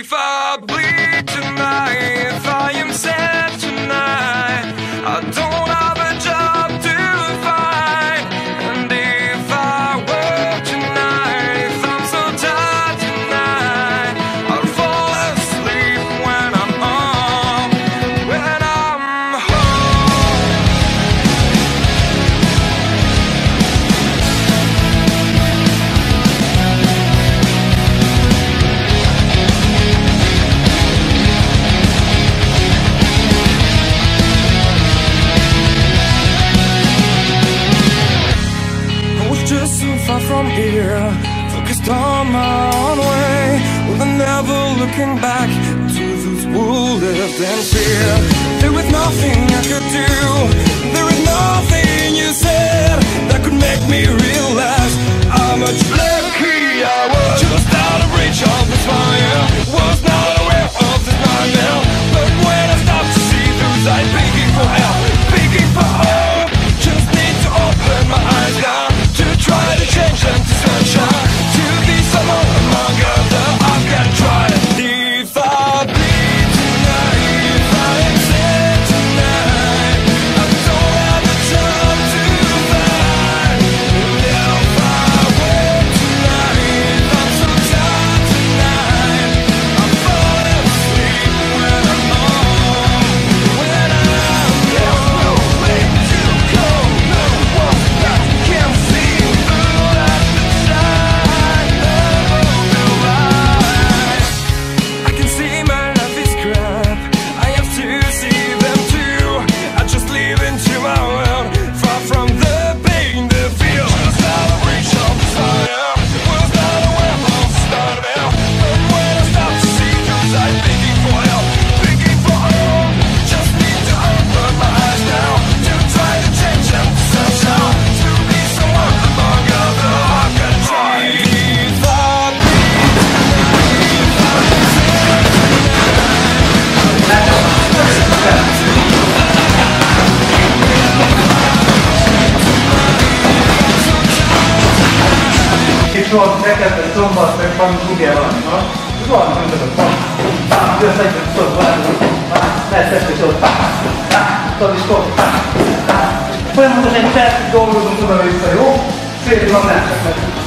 if I bleed tonight. from here. Focused on my own way. With well, never looking back To this world lived in fear. There was nothing I could do. sor, szekete, szombat, meg valami kugél van, no? Van, mint ez a pont. Pá, jössz egyben, tudod, valami. Pá, lehet ezt hogy ott. Pá, pá, tudod is ott. Pá, pá. Folyamatosan egy percig dolgozunk oda-vissza, jó? Szép labdát, mert